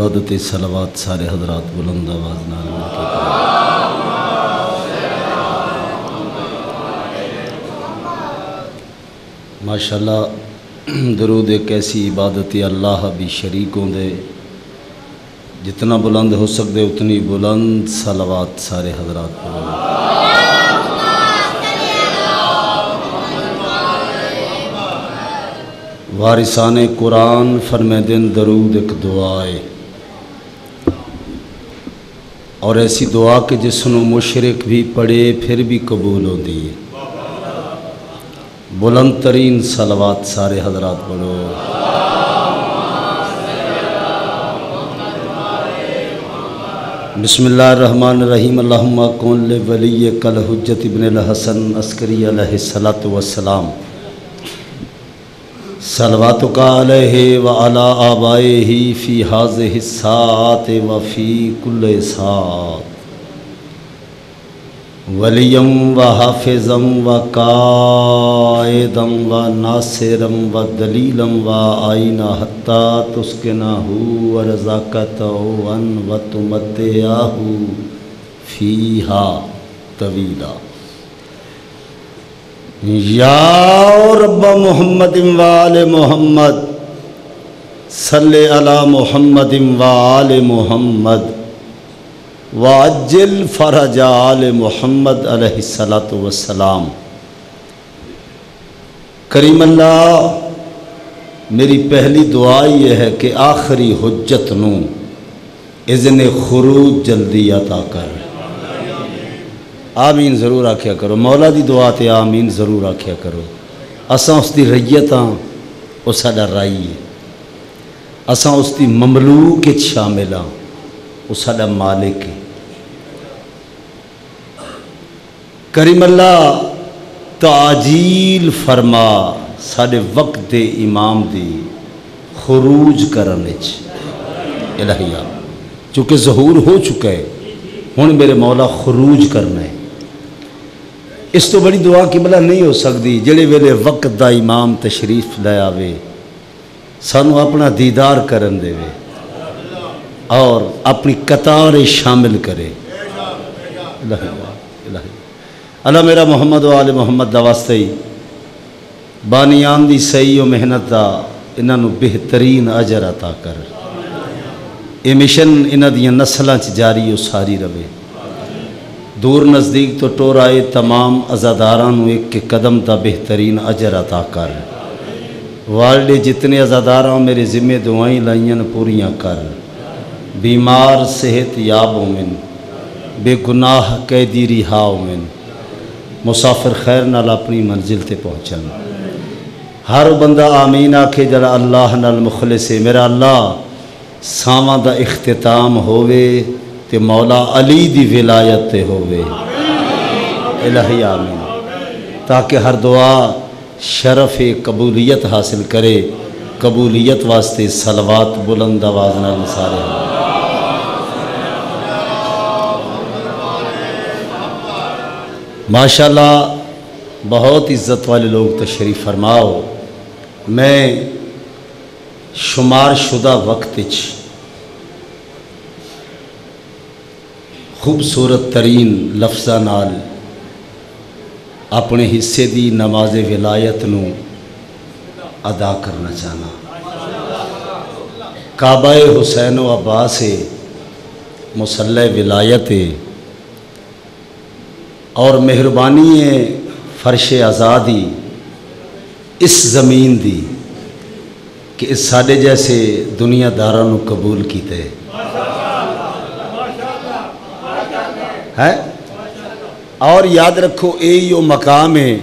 عبادت سلوات سارے حضرات بلند آواز نال کے ماشاءاللہ، درود ایک ایسی عبادت اللہ بھی شریکوں دے، جتنا بلند ہو سکتے اتنی بلند سلوات سارے حضرات بلند۔ وارثان قرآن فرمے دن درود ایک دعائے اور ایسی دعا کہ جس نو مشرق بھی پڑھے، پھر بھی قبول ہو دیے بلند ترین سلوات سارے حضرات پڑھو۔ بسم اللہ الرحمن الرحیم۔ اللہم کون لے ولی کل حجت ابن الحسن عسکری علیہ الصلاۃ والسلام کا علیہ و علی آبائه فی هذه الساعات و فی کل ساعت ولیم و حافظم و قائدم و ناصرم و دلیلم و آئینہ حتی تسکنہو و رزاکتہو ان و تمتعہو فیہا طویلہ یا رب محمد وآل محمد صلی علی محمد وآل محمد واجل فرج آل محمد علیہ الصلاۃ والسلام. کریم اللہ، میری پہلی دعا یہ ہے کہ آخری حجت نو اذن خروج جلدی عطا کر۔ آمین ضرور آکھیا کرو۔ مولا دی دعا تے آمین ضرور آکھیا کرو۔ اساں اس دی ریت ہاں وہ ساڈا رائی ہے۔ اساں اس دی مملوک وچ شامل ہاں وہ ساڈا مالک ہے۔ کریم اللہ تعجیل فرما ساڈے وقت دے امام دی خروج کرن وچ۔ الہیہ چونکہ ظہور ہو چکا ہے، ہن میرے مولا خروج کرنا ہے۔ اس تو بڑی دعا قبلہ نہیں ہو سکتی، جڑے ویلے وقت دا امام تشریف لے آوے، سانو اپنا دیدار کرن دے وے، اور اپنی قطار شامل کرے۔ اللہ میرا محمد و آل محمد دا واسطے ہی بانیان دی صحیح و محنت دا انہاں بہترین اجر عطا کر۔ یہ مشن انہاں دیاں نسلاں چ جاری و ساری رہے۔ دور نزدیک تو ٹور آئے تمام ازاداران ایک کے قدم دا بہترین اجر عطا کر۔ والڈے جتنے ازاداران میرے ذمہ دعائیں لائیں پوریاں کر۔ بیمار صحت یاب اومن بے گناہ قیدی رہا اومن مسافر خیر نال اپنی منزل تے پہنچن۔ ہر بندہ آمین آکھے جڑا اللہ نال مخلص ہے۔ میرا اللہ، ساواں دا اختتام ہووے۔ تے مولا علی دی ولایت تے ہووے۔ الہی آمین۔ تاکہ ہر دعا شرف قبولیت حاصل کرے، قبولیت واسطے سلوات بلند آواز نال سارے۔ ماشاءاللہ، بہت عزت والے لوگ تشریف فرماؤ۔ میں شمار شدہ وقت خوبصورت ترین لفظہ نال اپنے حصے دی نماز ولایت نو ادا کرنا چاہنا۔ کعبہ حسین و عباس ہے مسلح ولایت ہے اور مہربانی ہے فرش آزادی اس زمین دی کہ اس ساڈے جیسے دنیا داروں قبول کیتے۔ ہے؟ اور یاد رکھو، اے یو مقام ہے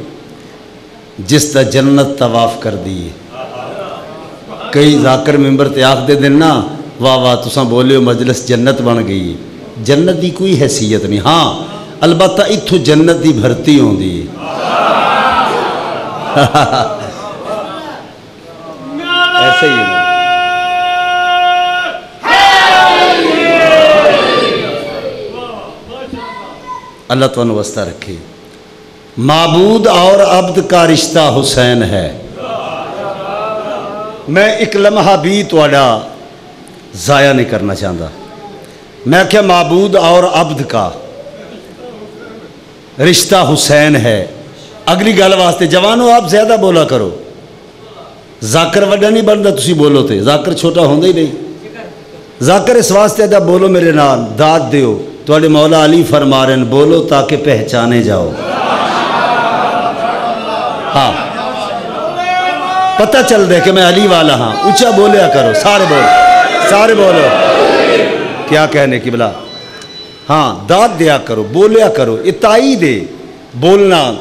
جس دا جنت طواف کر دی کئی ذاکر ممبر تے آخ دے دن نا، واہ واہ، تساں بولے ہو مجلس جنت بن گئی جنت دی کوئی حیثیت نہیں۔ ہاں البتہ اتھو جنت دی بھرتی ہوں دی ایسے ہی اللہ تعالیٰ وسطہ رکھے۔ معبود اور عبد کا رشتہ حسین ہے۔ میں ایک لمحہ بھی تھوڑا ضائع نہیں کرنا چاہتا میں کیا معبود اور عبد کا رشتہ حسین ہے۔ اگلی گل واسطے جوانو، آپ زیادہ بولا کرو۔ ذاکر وڈا نہیں بنتا تسی بولو تے۔ ذاکر چھوٹا ہوندہ ہی نہیں۔ ذاکر اس واسطے دا بولو میرے نال، داد دیو۔ تو مولا علی فرما رہے ہیں بولو تاکہ پہچانے جاؤ۔ ہاں۔ پتہ چل دے کہ میں علی والا ہاں۔ اچھا بولیا کرو، سارے بولو۔ سارے بولو۔ کیا کہنے کی بلا؟ ہاں داد دیا کرو، بولیا کرو اتائی دے۔ بولنا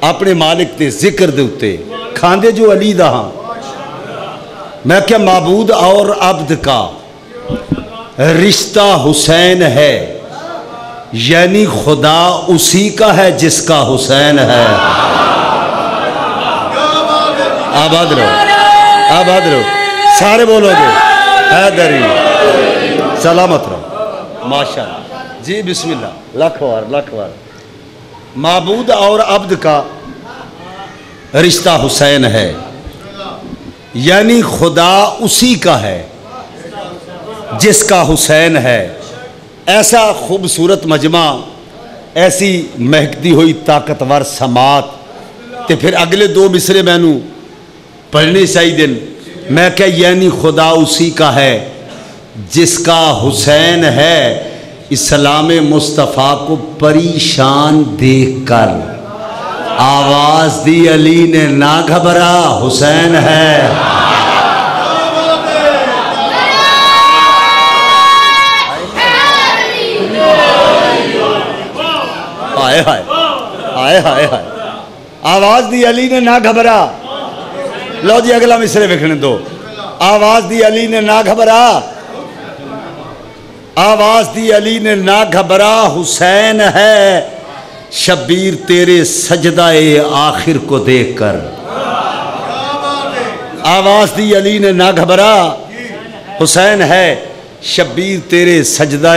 اپنے مالک تے ذکر دے اتے کھاندے جو علی دا ہاں۔ میں کیا معبود اور عبد کا۔ رشتہ حسین ہے۔ یعنی خدا اسی کا ہے جس کا حسین ہے۔ آباد رہو۔ آباد رہو۔ سارے بولو گے۔ حیدری سلامت رہو۔ ماشاء اللہ۔ جی بسم اللہ۔ لکھ وار لکھ وار معبود اور عبد کا رشتہ حسین ہے۔ یعنی خدا اسی کا ہے۔ جس کا حسین ہے۔ ایسا خوبصورت مجمع، ایسی مہکتی ہوئی طاقتور سماعت۔ تے پھر اگلے دو مصرے میں نو پڑھنے سائی دن۔ میں کہ یعنی خدا اسی کا ہے، جس کا حسین ہے۔ اسلام مصطفیٰ کو پریشان دیکھ کر۔ آواز دی علی نے نہ گھبرا حسین ہے۔ آئے ہائے۔ آئے ہائے ہائے۔ آواز دی علی نے نہ گھبرا۔ لو جی اگلا مصرے وکھنے دو۔ آواز دی علی نے نہ گھبرا۔ آواز دی علی نے نہ گھبرا۔ حسین ہے۔ شبیر، تیرے سجدہ آخر کو دیکھ کر۔ آواز دی علی نے نہ گھبرا۔ حسین ہے۔ شبیر، تیرے سجدہ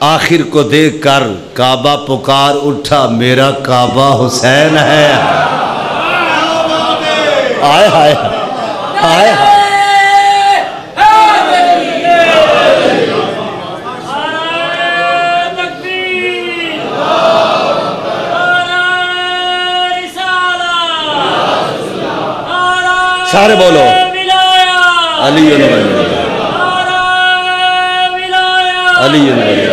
آخر کو دیکھ کر کعبہ پکار اٹھا، میرا کعبہ حسین ہے۔ آئے ہائے آئے۔ ہائے سارے بولو۔ علی علی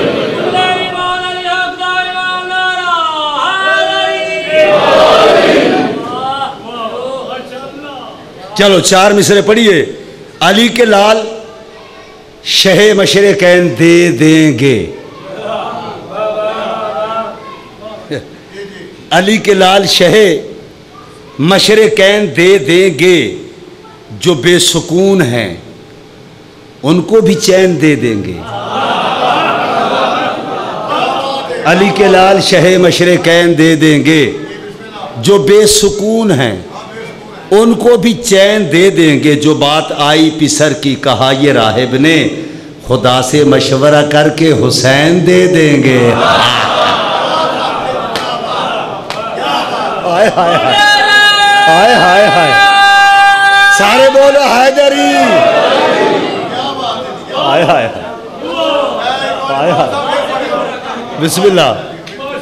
چلو، چار مصرے پڑھیے۔ علی کے لال شہ مشرقین دے دیں گے۔ علی کے لال شہ مشرقین دے دیں گے۔ جو بے سکون ہیں، ان کو بھی چین دے دیں گے۔ علی کے لال شہ مشرقین دے دیں گے۔ جو بے سکون ہیں ان کو بھی چین دے دیں گے۔ جو بات آئی پسر کی، کہا، یہ راہب نے خدا سے مشورہ کر کے حسین دے دیں گے۔ آئے ہائے ہائے ہائے ہائے سارے بولو حیدری آئے ہائے آئے۔ ہائے بسم اللہ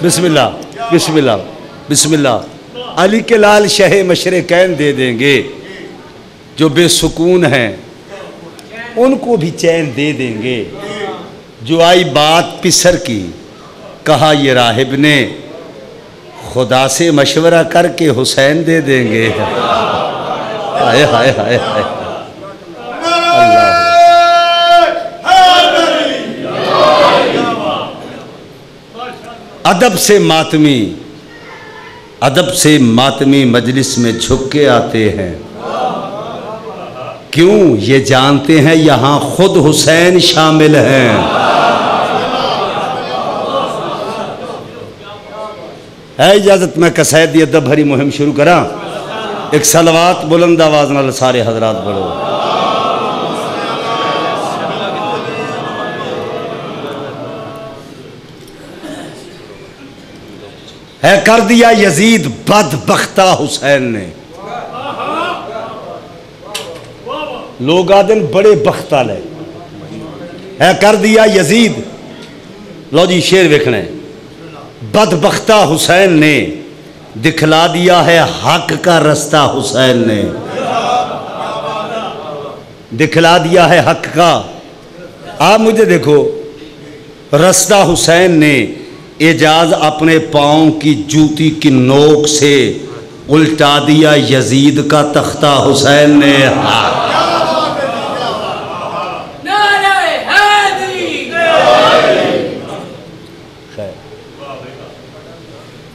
بسم اللہ بسم اللہ بسم اللہ۔ علی کے لال شہ مشرقین دے دیں گے، جو بے سکون ہیں، ان کو بھی چین دے دیں گے۔ جو آئی بات پسر کی، کہا یہ راہب نے، خدا سے مشورہ کر کے حسین دے دیں گے۔ ہائے ہائے ہائے ہائے۔ ادب سے ماتمی ادب سے ماتمی مجلس میں جھک کے آتے ہیں۔ کیوں یہ جانتے ہیں یہاں خود حسین شامل ہیں۔ ہے اجازت میں قصید ادب بھری مہم شروع کرا ایک سلوات بلند آواز نال سارے حضرات بڑھو ہے کر دیا یزید بد بختہ حسین نے۔ لوگ آدن بڑے بختہ لے۔ ہے کر دیا یزید۔ لو جی شیر ویکھنا ہے۔ بدبختہ حسین نے۔ دکھلا دیا ہے حق کا رستہ حسین نے۔ دکھلا دیا ہے حق کا۔ آپ مجھے دیکھو۔ رستہ حسین نے۔ اعجاز اپنے پاؤں کی جوتی کی نوک سے الٹا دیا یزید کا تختہ حسین نے۔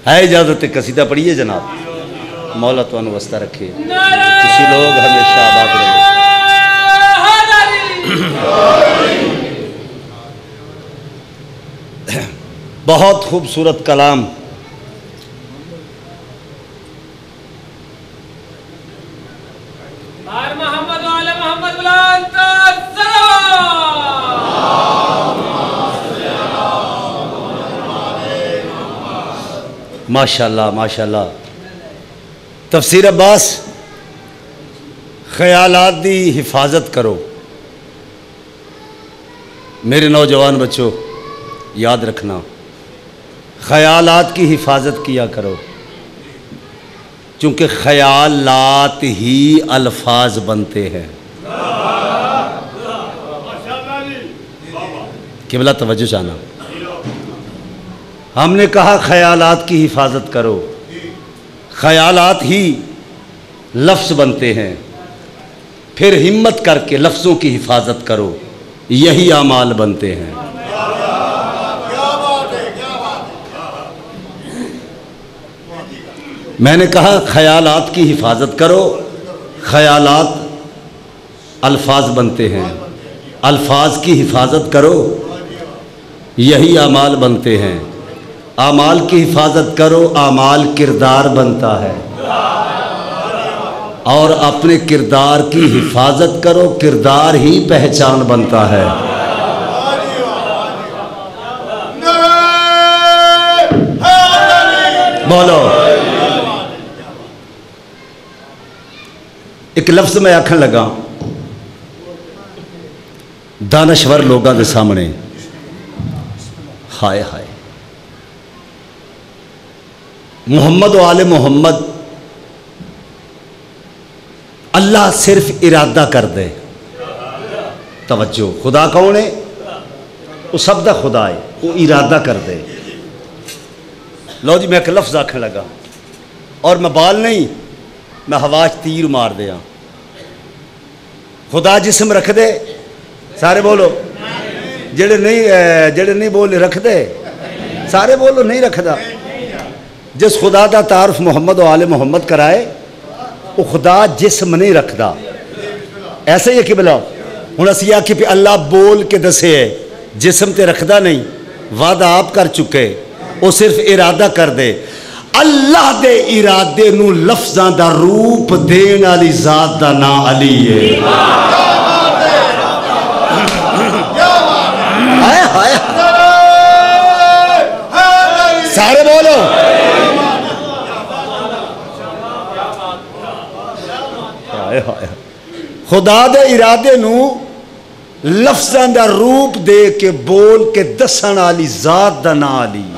ہے اجازت قصیدہ پڑھیے جناب۔ مولا تو وسطہ رکھے۔ کسی لوگ ہمیشہ آباد رہے۔ بہت خوبصورت کلام۔ ماشاء اللہ ماشاء اللہ تفسیر عباس خیالات دی حفاظت کرو۔ میرے نوجوان بچوں یاد رکھنا۔ خیالات کی حفاظت کیا کرو۔ چونکہ خیالات ہی الفاظ بنتے ہیں۔ قبلہ توجہ چاہنا ہم نے کہا خیالات کی حفاظت کرو۔ خیالات ہی لفظ بنتے ہیں۔ پھر ہمت کر کے لفظوں کی حفاظت کرو۔ یہی اعمال بنتے ہیں۔ میں نے کہا، خیالات کی حفاظت کرو۔ خیالات الفاظ بنتے ہیں۔ الفاظ کی حفاظت کرو۔ یہی اعمال بنتے ہیں۔ اعمال کی حفاظت کرو، اعمال کردار بنتا ہے۔ اور اپنے کردار کی حفاظت کرو، کردار ہی پہچان بنتا ہے۔ بولو۔ ایک لفظ میں آخر لگا، دانشور لوگوں کے سامنے۔ ہائے ہائے۔ محمد و آل محمد، اللہ صرف ارادہ کر دے۔ توجہ، خدا کون ہے؟ وہ سب دا خدا ہے وہ ارادہ کر دے۔ لو جی میں ایک لفظ آخر لگا۔ اور میں بال نہیں میں ہوا تیر مار دیا۔ خدا جسم رکھ دے سارے بولو۔ جڑے نہیں جڑے نہیں بول رکھ دے سارے بولو، نہیں رکھدا۔ جس خدا دا تعارف محمد و آل محمد کرائے وہ خدا جسم نہیں رکھدا۔ ایسے ہی ہے کہ بلا ہوں اسی آخی پہ اللہ بول کے دسے ہے، جسم تے رکھدا نہیں۔ وعدہ آپ کر چکے۔ وہ صرف ارادہ کر دے۔ اللہ دے ارادے نو لفظاں دا روپ دین والی ذات دا نا علی ہے۔ سارے بولو۔ خدا دے ارادے نو لفظاں دا روپ دے کے بول کے دسن والی ذات دا نا علی۔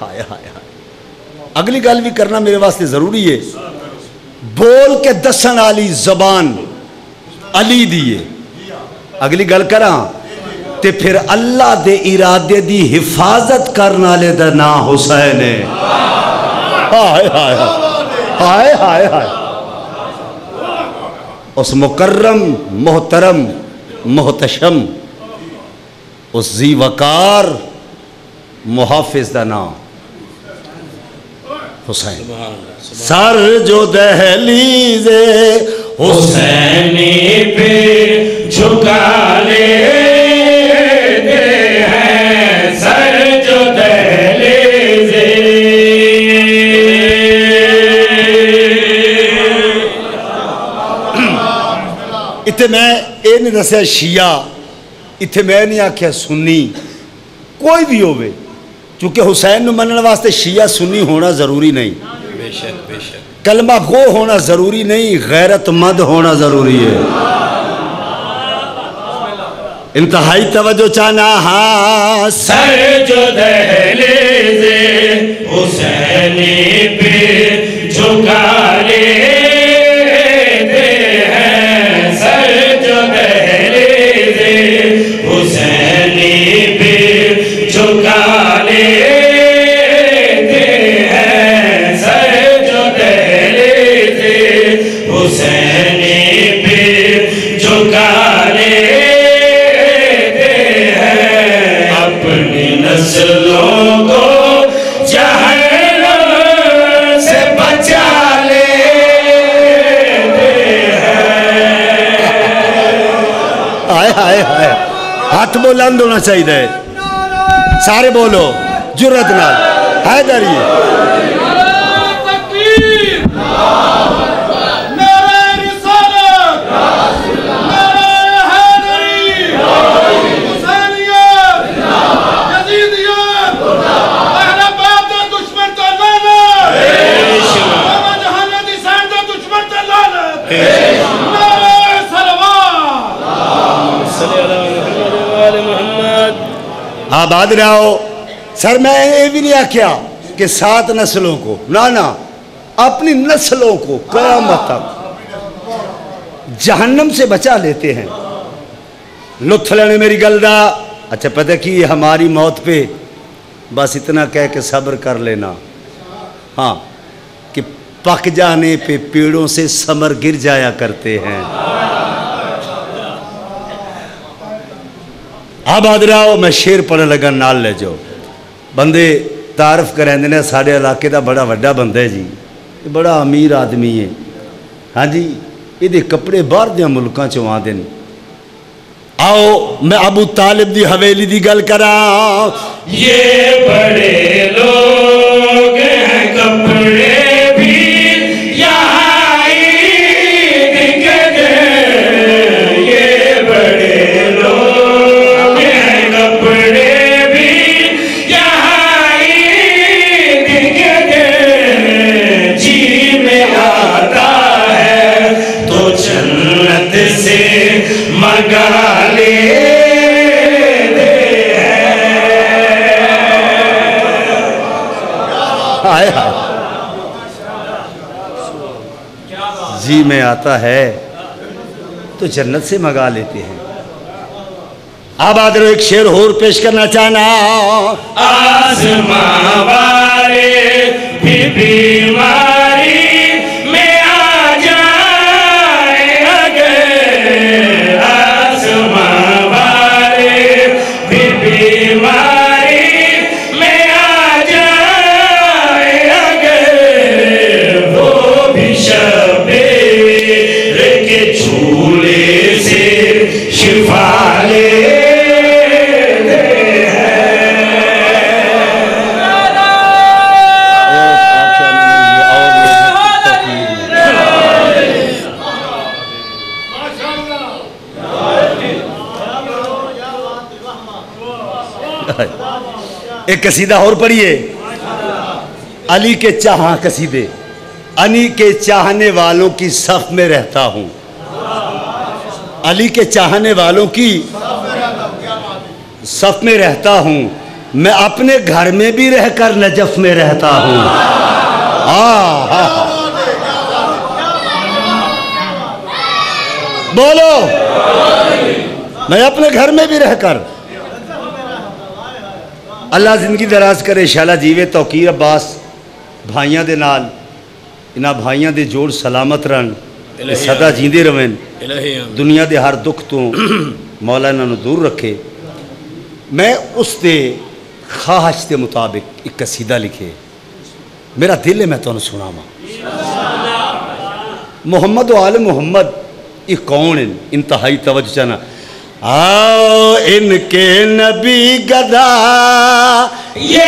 ہائے ہائے ہائے اگلی گل بھی کرنا میرے واسطے ضروری ہے۔ بول کے دسن والی زبان علی دیے اگلی گل کراں۔ تے پھر اللہ دے ارادے دی حفاظت کرنے والے دا نا حسین ہے۔ ہائے ہائے ہائے ہائے ہائے ہائے۔ اس مکرم، محترم، محتشم، اس زی وقار محافظ دا نام۔ حسین۔ سر جو دہلیز حسینی پہ جھکا لیتے ہیں۔ سر جو دہلیزے اتنے میں یہ نہیں دسیا شیعہ اتنے میں نہیں آخیا سنی کوئی بھی ہوئے کیونکہ حسین نو منن واسطے شیعہ سنی ہونا ضروری نہیں۔ کلمہ گو ہونا ضروری نہیں غیرت مد ہونا ضروری ہے۔ انتہائی توجہ چانا ہاں۔ سر جو دہلیزے حسینی پہ جھکا لے۔ ہاتھ بلند ہونا چاہیے۔ سارے بولو جرت نال۔ حیدری آباد رہو۔ سر، میں یہ بھی نہیں آکھیا کہ سات نسلوں کو نا نا اپنی نسلوں کو قیامت تک جہنم سے بچا لیتے ہیں۔ لطف لینے میری گل دا۔ اچھا پتہ کی یہ ہماری موت پہ بس اتنا کہہ کے صبر کر لینا۔ ہاں کہ پک جانے پہ پیڑوں سے سمر گر جایا کرتے ہیں۔ آباد رہو میں شیر پڑھنے لگا، نال لے جاؤ۔ بندے تعارف کریں نے سارے علاقے دا بڑا وڈا بندہ ہے جی۔ بڑا امیر آدمی ہے۔ ہاں جی یہ کپڑے باہر دیا ملکاں آتے ہیں آؤ، میں ابو طالب دی حویلی دی گل کرا یہ بڑے لوگ جی میں آتا ہے، تو جنت سے مگا لیتے ہیں۔ اب رو ایک شیر اور پیش کرنا چاہنا۔ آسمان والے بھی بیماری ایک قصیدہ اور پڑھیے۔ علی کے چاہاں قصیدے۔ علی کے چاہنے والوں کی صف میں رہتا ہوں۔ علی کے چاہنے والوں کی صف میں رہتا ہوں۔ میں اپنے گھر میں بھی رہ کر نجف میں رہتا ہوں۔ آہ، آہ۔ بولو۔ میں اپنے گھر میں بھی رہ کر اللہ زندگی دراز کرے شالا جیوے توقیر عباس بھائیاں دے نال انہاں بھائیاں دے جوڑ سلامت رن اے سدا جیندے روین دنیا دے ہر دکھ تو مولا انہاں نو دور رکھے۔ میں اس دے خواہش دے مطابق ایک قصیدہ لکھے۔ میرا دل ہے میں تو سنا محمد و آل محمد یہ کون ہیں؟ انتہائی توجہ چانا آؤ ان کے نبی گدا۔ یہ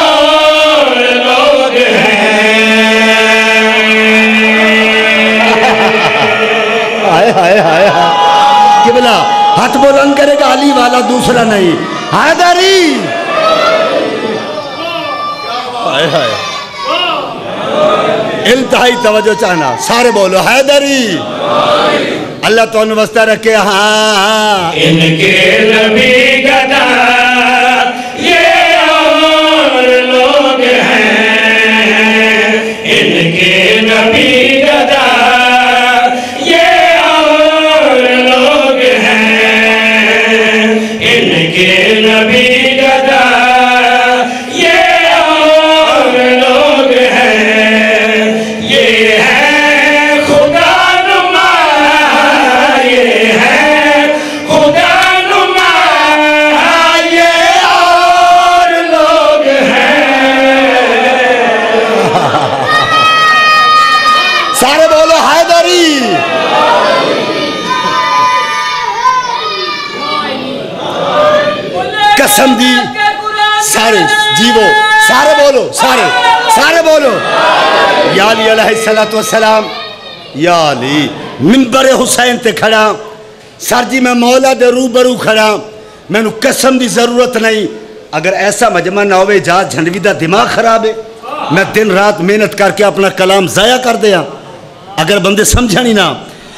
اور لوگ ہیں۔ ہائے ہائے ہائے بلا ہاتھ بلند کرے گا علی والا دوسرا نہیں۔ حیدری۔ ہائے ہائے۔ انتہائی توجہ چاہنا، سارے بولو، حیدری۔ اللہ تو وسطہ رکھے ہاں۔ ان کے نبی گدا یہ اور لوگ ہیں۔ ان کے قسم دی۔ سارے جیو سارے بولو، سارے۔ سارے بولو۔ یا علی علیہ السلام یا علی، منبر حسین تے کھڑا۔ سر جی میں مولا دے روبرو کھڑا۔ میں نو قسم دی ضرورت نہیں۔ اگر ایسا مجمع نہ ہوئے، جا جھنڈوی دا دماغ خراب ہے۔ میں دن رات محنت کر کے اپنا کلام ضائع کر دیا۔ اگر بندے سمجھا نہیں نا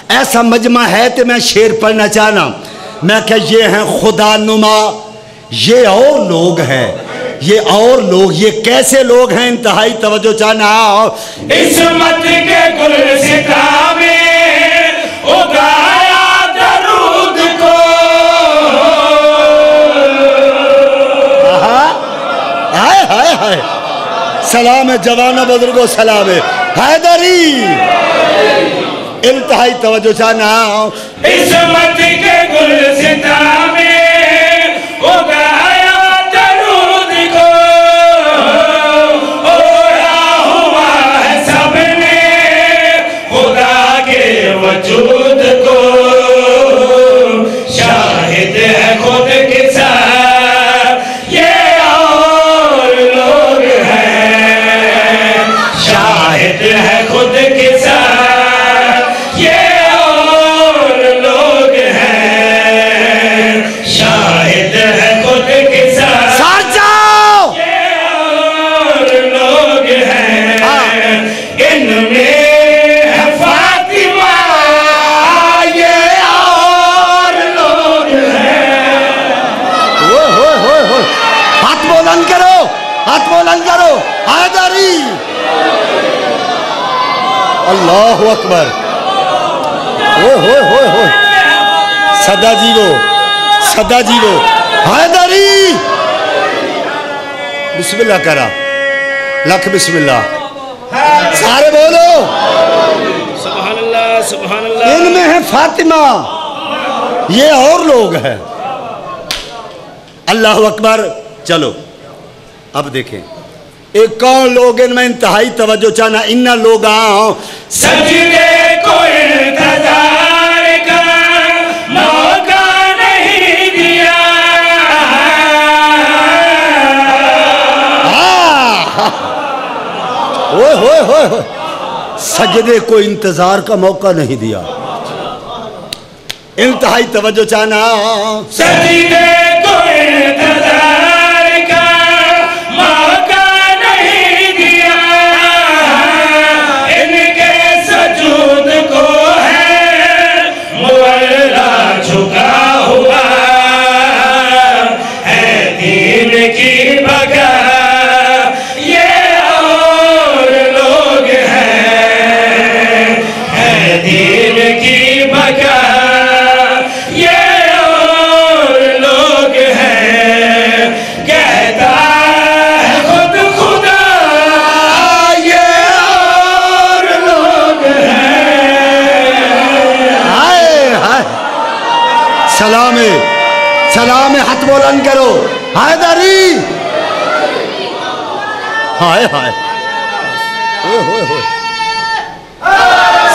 ایسا مجمع ہے تو میں شیر پڑھنا چاہنا۔ میں کہ یہ ہیں خدا نما۔ یہ اور لوگ ہیں۔ یہ اور لوگ یہ کیسے لوگ ہیں؟ انتہائی توجہ چاہنا عصمت کے گل میں اگایا درود کو۔ ہائے ہائے ہائے۔ سلام ہے جوانہ بزرگو سلام ہے۔ حیدری انتہائی توجہ چاہنا عصمت کے گل Joy اکبر۔ ہوئے ہوئے ہوئے ہوئے۔ صدا جیو صدا جیو حیدری! بسم اللہ کرا لکھ بسم اللہ۔ سارے بولو۔ سبحان اللہ سبحان اللہ۔ ان میں ہے فاطمہ۔ یہ اور لوگ ہیں۔ اللہ اکبر۔ چلو اب دیکھیں۔ ایک کون لوگ ان میں انتہائی توجہ چاہنا ان لوگ آؤں سجدے کو انتظار کا موقع نہیں دیا۔ ہوئے ہوئے ہوئے ہوئے۔ سجدے کو انتظار کا موقع نہیں دیا۔ انتہائی توجہ چاہنا۔ سجدے کو سلام سلام ہاتھ بولند کرو۔ حیدری ہائے ہائے۔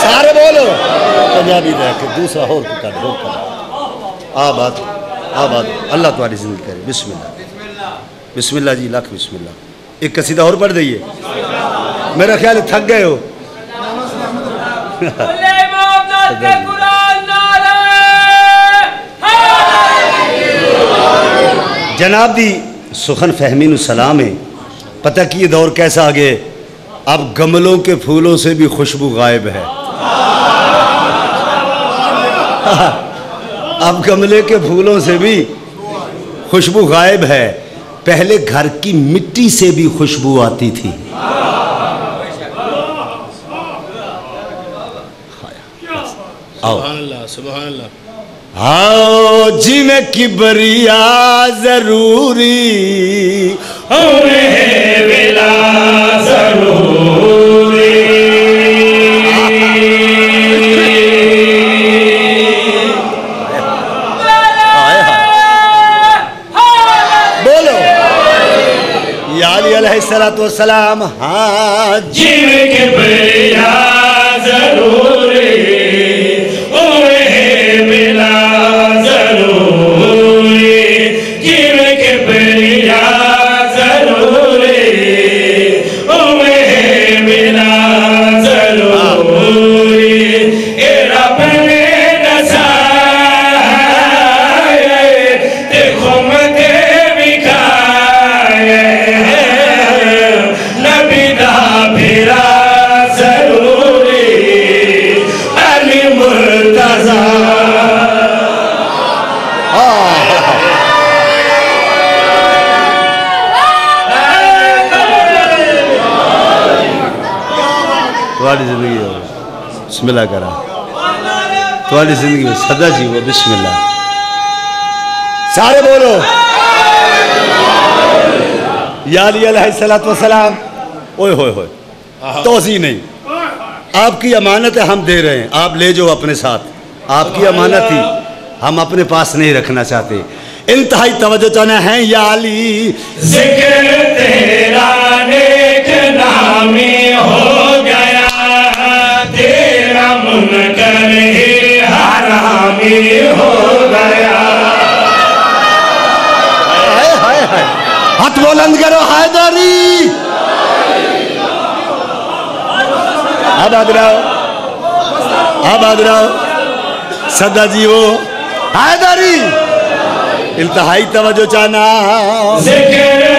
سارے بولو۔ پنجابی دے دوسرا ہور کر ہور کر آباد آباد۔ اللہ تمہاری زندگی کرے۔ بسم اللہ۔ بسم اللہ جی لاکھ بسم اللہ۔ ایک قصیدہ اور پڑھ دئیے۔ میرا خیال ہے تھک گئے ہو۔ جناب دی سخن فہمی نو سلام ہے۔ پتہ کی یہ دور کیسا آگے اب گملوں کے پھولوں سے بھی خوشبو غائب ہے۔ اب گملے کے پھولوں سے بھی خوشبو غائب ہے۔ پہلے گھر کی مٹی سے بھی خوشبو آتی تھی۔ آؤ۔ آؤ جی میں کبریا ضروری آئے ہائے بولو۔ یا علی علیہ السلام والسلام ہاں جی جن کے بیا ضروری۔ ملا ضرور بسم اللہ کرا۔ تمہاری زندگی میں صدا جی ہو بسم اللہ۔ سارے بولو۔ یا علی علیہ السلام والسلام۔ اوئے ہوئے ہوئے۔ توضیح نہیں۔ آپ کی امانت ہے ہم دے رہے ہیں۔ آپ لے جاؤ اپنے ساتھ۔ آپ کی امانت ہی۔ ہم اپنے پاس نہیں رکھنا چاہتے۔ انتہائی توجہ چاہنا ہے یا علی۔ ذکر تیرا۔ ہو گیا ہاتھ بلند کرو حیدری آباد رہو آباد رہو۔ صدا جی وہ حیدری انتہائی توجہ چاہنا ذکر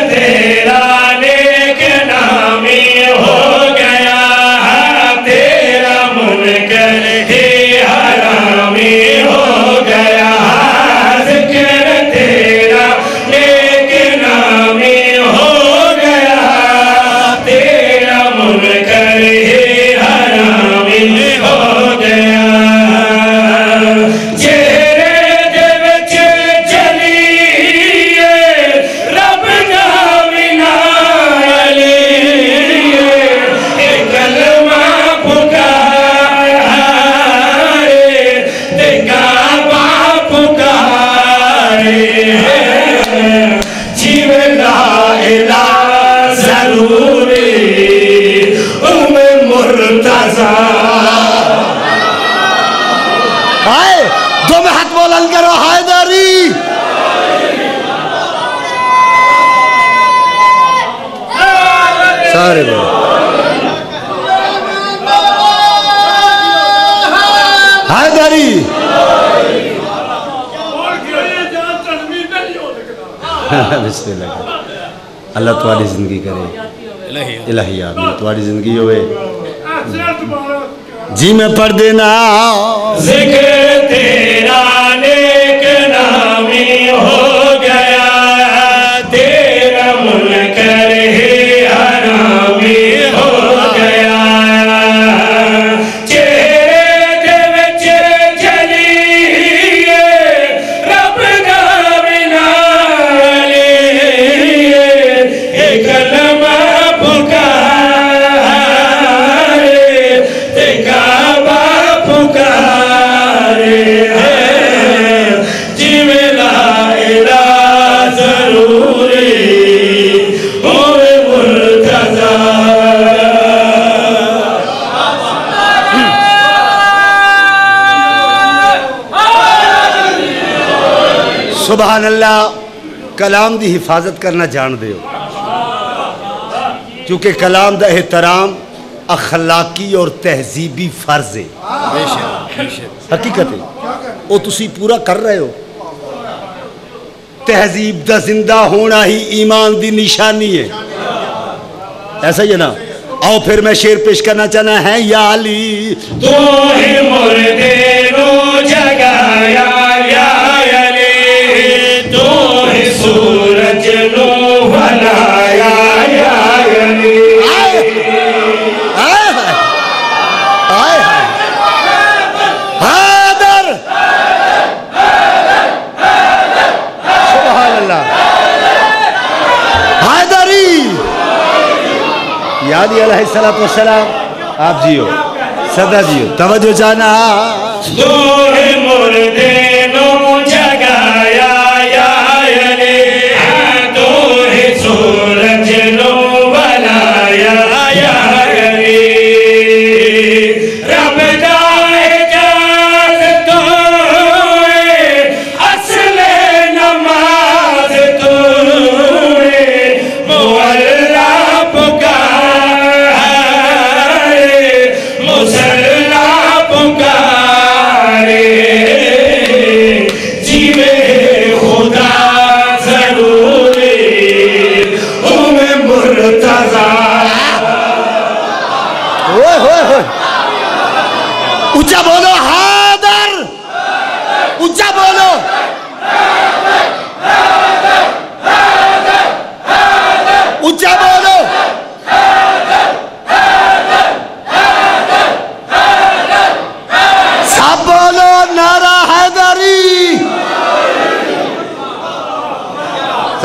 تمہاری زندگی کرے الہی آمین تمہاری زندگی ہوئے جی میں پڑھ دینا ذکر اللہ کلام دی حفاظت کرنا جان دیو کیونکہ کلام دا احترام اخلاقی اور تہذیبی فرض ہے۔ حقیقت ہے۔ وہ تسی پورا کر رہے ہو۔ تہذیب دا زندہ ہونا ہی ایمان دی نشانی ہے۔ ایسا ہی ہے نا۔ آؤ پھر میں شیر پیش کرنا چاہنا ہے، یا علی۔ تو ہی مردے نو جگایا۔ یاد علیہ السلام آپ جیو صدا جیو توجہ جانا۔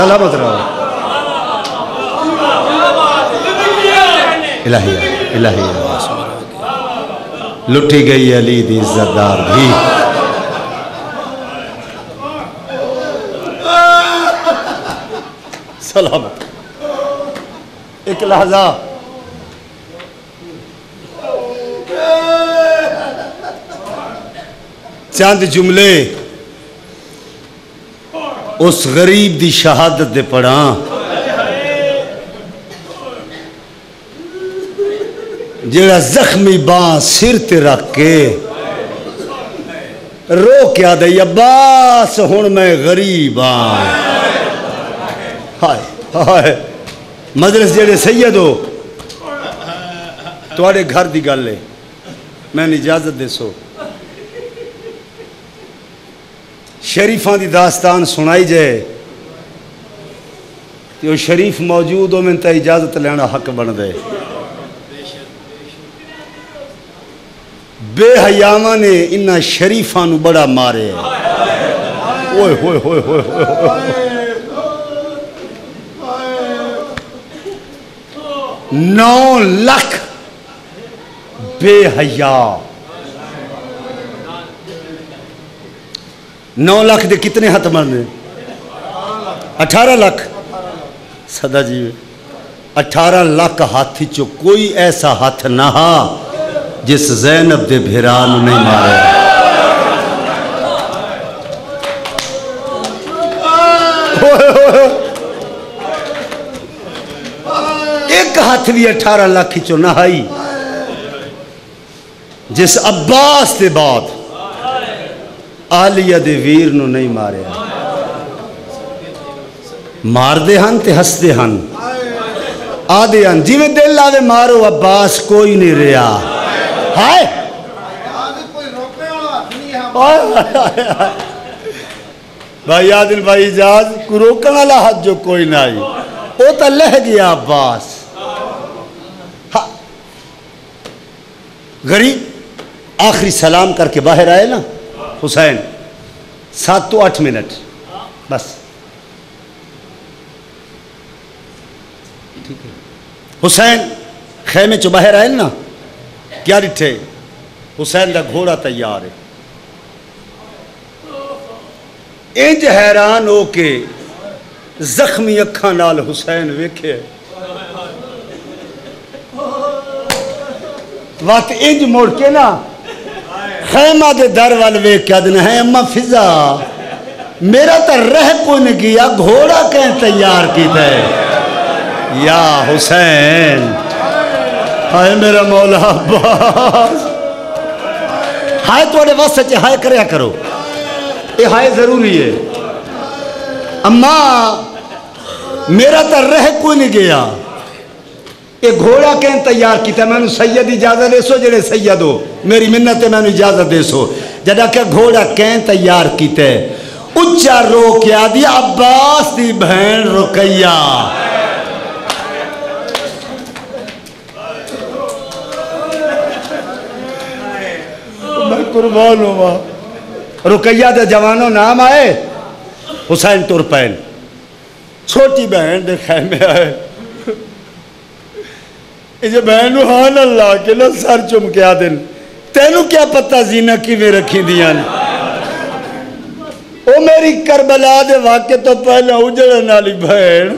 رہو الہیہ الہیہ لٹی گئی علی دی عزت دار بھی سلامت ایک لحظہ چند جملے اس غریب دی شہادت دے پڑھا جڑا زخمی باں سر تے رکھ کے رو کیا دئی عباس ہن میں غریب ہاں ہائے ہائے۔ مدرس جڑے سید ہو، تواڈے گھر دی گل ہے۔ میں اجازت دے سو۔ شریفاں دی داستان سنائی جائے تو وہ شریف موجود ہو میں تے اجازت لینا حق بن دے بے حیامہ نے انہا شریفاں نو بڑا مارے۔ اوئے، ہوئے ہوئے ہوئے ہوئے ہوئے نو لکھ بے حیا۔ نو لاکھ دے کتنے ہاتھ مرنے؟ اٹھارہ لاکھ۔ صدا جی اٹھارہ لاکھ ہاتھی چو کوئی ایسا ہاتھ نہ ہا جس زینب دے بھیران نہیں مارے۔ ایک ہاتھ بھی اٹھارہ لاکھ چو نہ آئی جس عباس دے بعد آلیہ دے ویر نو نہیں ماریا مار دے ہن تے ہس دے ہن۔ آدھے ہن جی میں دل آدھے مارو، عباس کوئی نہیں ریا ہائے۔ بھائی عادل بھائی اجاز کو روکن والا حد جو کوئی نہ آئی۔ وہ تو لہ گیا عباس۔ غریب، آخری سلام کر کے باہر آئے نا۔ حسین سات تو آٹھ منٹ۔ بس۔ ٹھیک ہے۔ حسین خیمے چو باہر آئے نا؟ کیا ڈٹھے؟ حسین دا گھوڑا تیار ہے۔ انج حیران ہو کے زخمی اکھاں نال حسین ویکھے۔ وقت انج موڑ کے نا خیمہ دے در وال ویکھ کے ہے اما فضا، میرا تا رہ کو گیا، گھوڑا کہیں تیار کیتا ہے۔ یا حسین، ہائے میرا مولا عباس۔ ہائے توڑے واسطے چاہے ہائے کریا کرو۔ یہ ہائے ضروری ہے۔ اما، میرا تا رہ کوئی نہیں گیا۔ یہ گھوڑا کہیں تیار کیتا میں سید اجازت دے سو جڑے سید ہو میری منت ہے میں اجازت دے سو۔ جڑا کہ گھوڑا کہیں تیار کیتا ہے۔ اچھا رو کیا دیا عباس دی بہن رکیہ میں قربان ہوا۔ رکیہ دے جوانوں نام آئے حسین ترپین۔ چھوٹی بہن دے خیمے آئے۔ یہ بہن ہان اللہ کے نا سر چم دن۔ تینو کیا پتہ زینہ کی میں رکھی دیا نے۔ او میری کربلا دے واقع تو پہلے اجڑ نالی بہن۔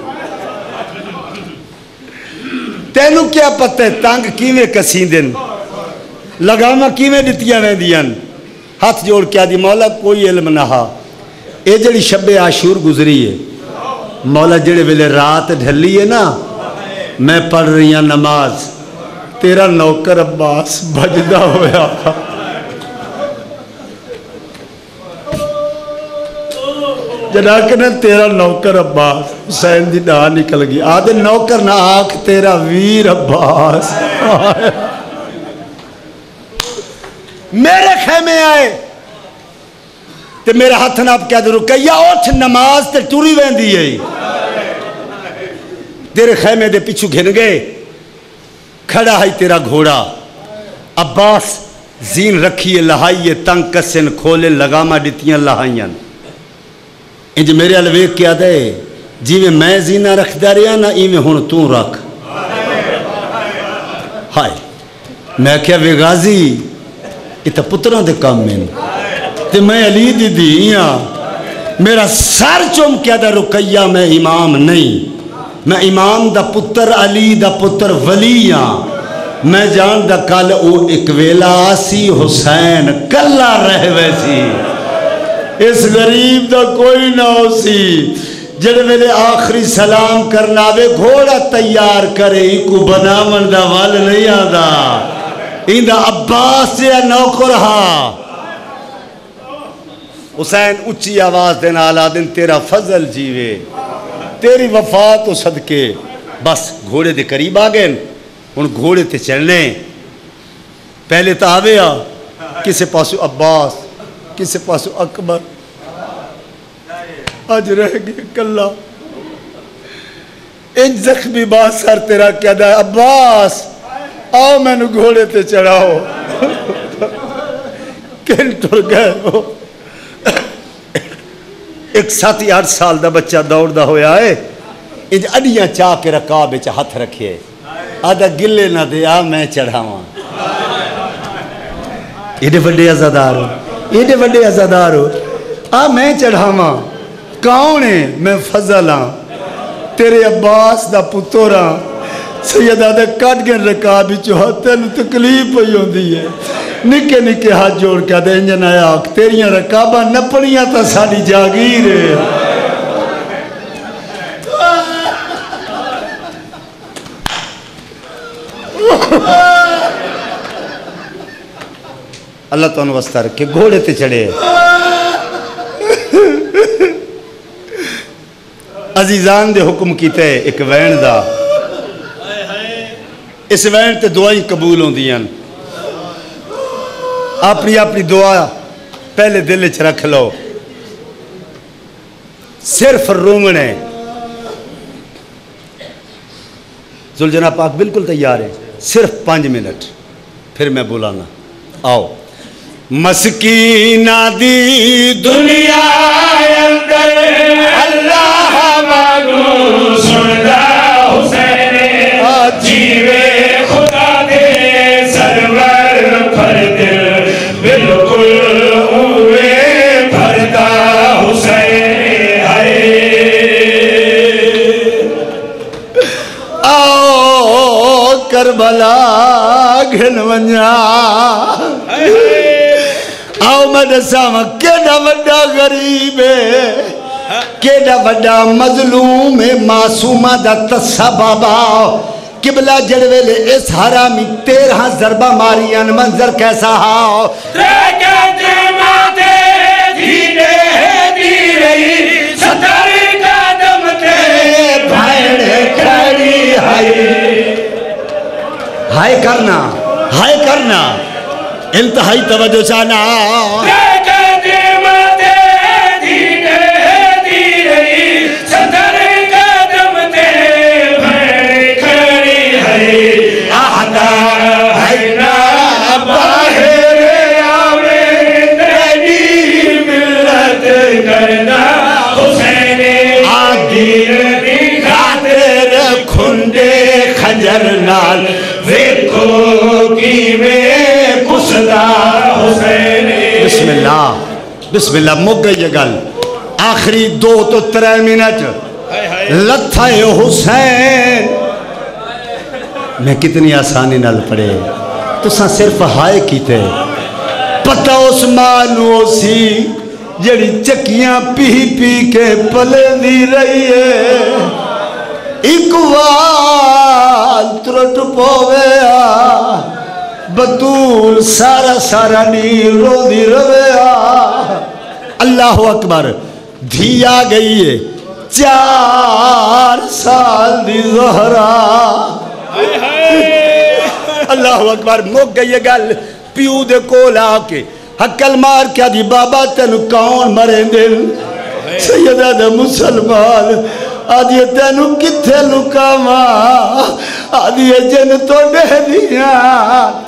تینو کیا پتہ ہے تانگ کی دن۔ لگاما کی دتیاں میں ہاتھ جوڑ کیا دی مولا کوئی علم نہ ہا۔ اے جڑی شب عاشور گزری ہے، مولا جڑے ویلے رات ڈھلی ہے نا میں پڑھ رہی ہوں نماز۔ تیرا نوکر عباس بجدہ ہویا۔ جنا کہ نا تیرا نوکر عباس، حسین دی ڈا نکل گئی۔ آدھے نوکر نہ آکھ، تیرا ویر عباس۔ میرے خیمے آئے۔ تے میرے ہاتھ ناپ کیا دے رکیا اٹھ نماز تے ٹوری ویندی ہے۔ تیرے خیمے دے پیچھو گھن گئے کھڑا ہے تیرا گھوڑا عباس زین رکھیے لہائیے تنگ کسن کھولے لگاما ڈتیاں لہائیاں انج میرے الویک کیا دے جی میں میں زینہ رکھ دا نا ای میں ہون تو رکھ ہائے میں کیا وے غازی یہ تا پتروں دے کام میں تے میں علی دی دیاں میرا سر چوم کیا دا رکیہ میں امام نہیں میں امام دا پتر، علی دا پتر، ولی ہاں۔ میں جان دا کل او ایک ویلا آسی حسین کلا رہ ویسی اس غریب دا کوئی نہ ہو سی۔ جڑے ویلے آخری سلام کرنا وے گھوڑا تیار کرے ہی کو بنامن دا وال نہیں آدھا این دا عباس یا نوکر ہا حسین، اچھی آواز دینا آلا دن تیرا فضل جیوے۔ تیری وفات و صدقے۔ بس گھوڑے دے قریب آگئے ان گھوڑے تے چلنے۔ پہلے تو آوے آ۔ کسے پاسو عباس، کسے پاسو اکبر۔ آج رہ گئے کلا۔ ان زخمی بات سر تیرا کیا دا ہے۔ عباس، آؤ میں نو گھوڑے تے چڑھاؤ۔ کن ٹر گئے ہو؟ ایک ساتی آٹھ سال دا بچہ دوڑ دا ہویا ہے۔ انج اڈیاں چاہ کے رکاب بچہ ہاتھ رکھے۔ آدھا گلے نہ دیا میں چڑھاواں۔ ایڈے بڑے ازادار ہو۔ ایڈے بڑے ازادار ہو۔ آ میں چڑھاواں۔ کون ہے؟ میں فضل ہاں۔ تیرے عباس دا پتر ہاں۔ سید آدھا کٹ گئے رکاب چوہا تینو تکلیف ہوئی ہوندی ہے۔ نکے نکے ہاتھ جوڑ کے دے، انجن آیا آکھ تیریاں رکابہ نپڑیاں تا ساڑی جاگیر ہے۔ اللہ تو واسطہ رکھے، گھوڑے تے چڑھے۔ عزیزان دے حکم کیتے، ایک وین دا۔ اس وین تے دعائیں قبول ہوں اپنی اپنی دعا پہلے دل چ رکھ لو۔ صرف رومنے زلجنا پاک بالکل تیار ہے۔ صرف پانچ منٹ۔ پھر میں بولانا۔ آؤ۔ مسکینہ دی دنیا اندر۔ ونجا۔ آؤ میں دساں کیڑا وڈا غریب ہے کیڑا وڈا مظلوم ہے معصومہ دا تسا بابا۔ قبلہ جڑوے لے اس حرامی تیرہ ضربہ ماریاں منظر کیسا ہاؤ ہائے کرنا۔ ہائے کرنا۔ انتہائی توجہ چاہنا خنجر نال۔ بسم اللہ بسم اللہ مک گئی یہ گل۔ آخری دو تو ترے منٹ۔ لتھا حسین۔ میں کتنی آسانی نال پڑے تو ساں صرف ہائے کیتے۔ پتہ اس مانو سی جڑی چکیاں پی پی کے پلے دی رہی ہے۔ ایک وال ترٹ پویا بطول سارا سارا نیر رو دی رویا۔ اللہ اکبر دھی آ گئی ہے۔ چار سال دی زہرا۔ اللہ اکبر مک گئی ہے گل۔ پیو دے کول آ کے حکل مار کیا دی بابا تینو کون مرے دل؟ سیدہ دے مسلمان آدھی تینو کتھے لکاما آدھی جن تو دے دیا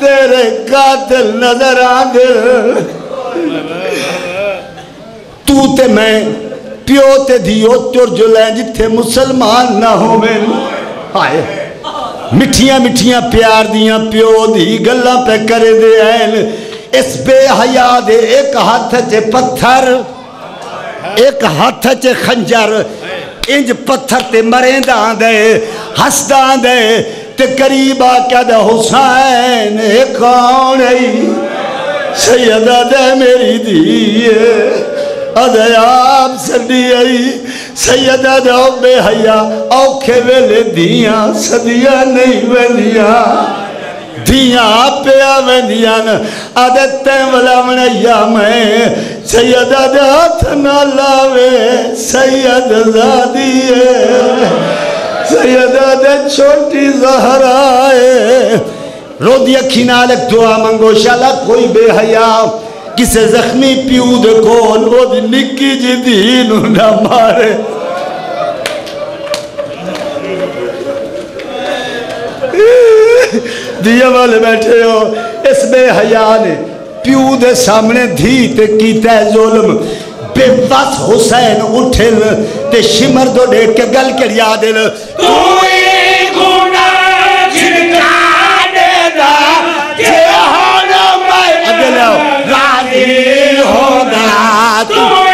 تیرے قاتل نظر آدھے تو تے میں پیو تے دیو تر جو لیں جتھے مسلمان نہ ہو میں آئے مٹھیاں مٹھیاں پیار دیاں پیو دی گلہ پہ کرے دے این۔ اس بے حیا دے ایک ہاتھ چے پتھر، ایک ہاتھ چے خنجر۔ انج پتھر تے مرین دا دے۔ ہس دے تے قریب آکا دے حسین کون ہے سیدہ دے میری دیئے ادھے آپ سڑی آئی سیدہ دے بے حیا، اوکھے ویلے دیاں صدیاں نہیں ویلیاں۔ دیاں پیا ویلیاں عادتیں والا منیا میں۔ سیدہ دے ہاتھ نہ لاوے، سید زادیے سیدہ دے چھوٹی زہرائے۔ رو دی اکھی نالک دعا منگو شالا کوئی بے حیا کسے زخمی پیو دے کول وہ دی نکی جی دینو نہ مارے۔ دیا والے بیٹھے ہو، اس بے حیا نے پیو دے سامنے دھی تے کیتا ہے ظلم۔ بے بس حسین اٹھل تے شمر دو ڈیٹ کے گل کے ریا دل کوئی گناہ جھنکا دے دا کہ میں لیاؤ راضی ہوگا۔ تو